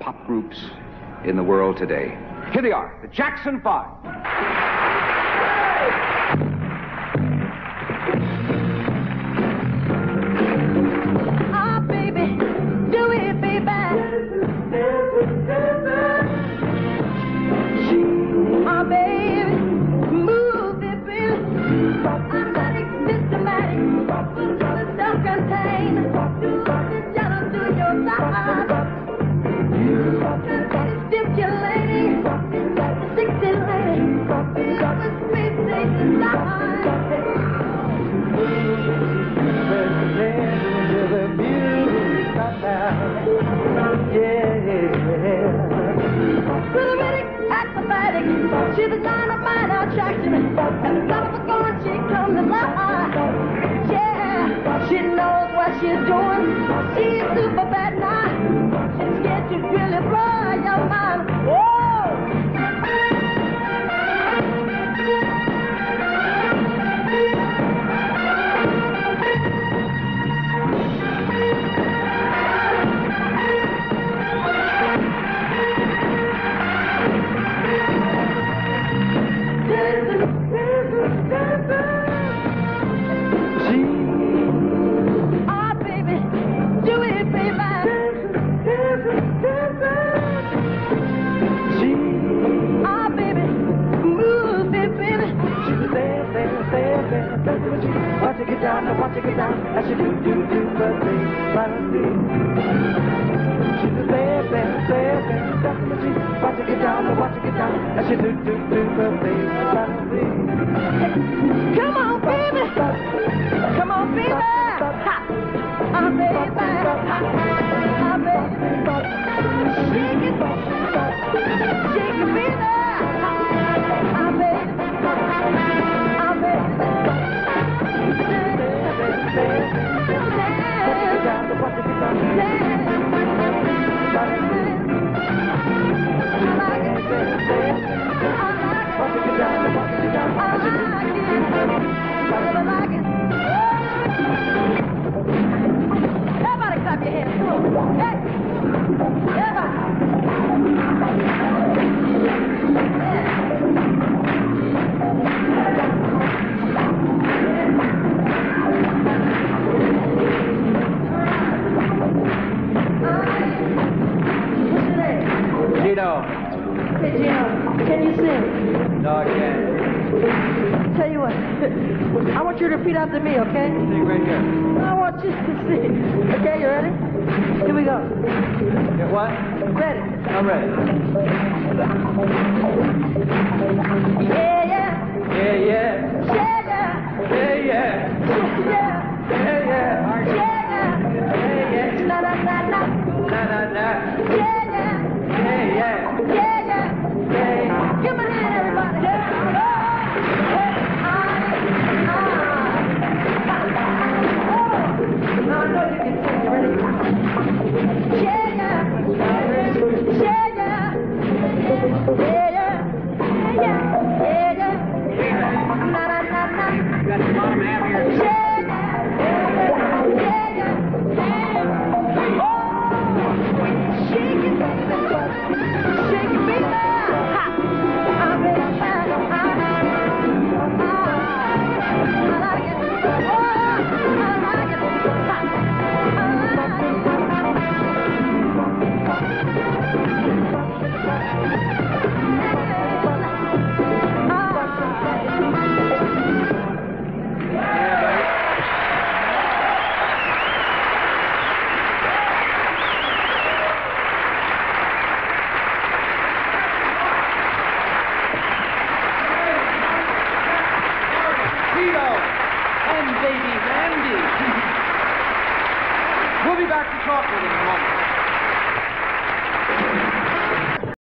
Pop groups in the world today. Here they are, the Jackson Five. Acrobatic, she's a dynamite attraction. She do, do, do, but they. She's a that's what she, do, do, do, but they. Come on, baby. Come on, baby. Baby. Ha. No, I can't. Tell you what, I want you to repeat after me, okay? Sing right here. I want you to sing. Okay, you ready? Here we go. Get what? Ready? I'm ready. Yeah, yeah, Yeah, yeah. yeah, Yeah, yeah, Yeah. Baby Randy. we'll be back to talk with him in a moment.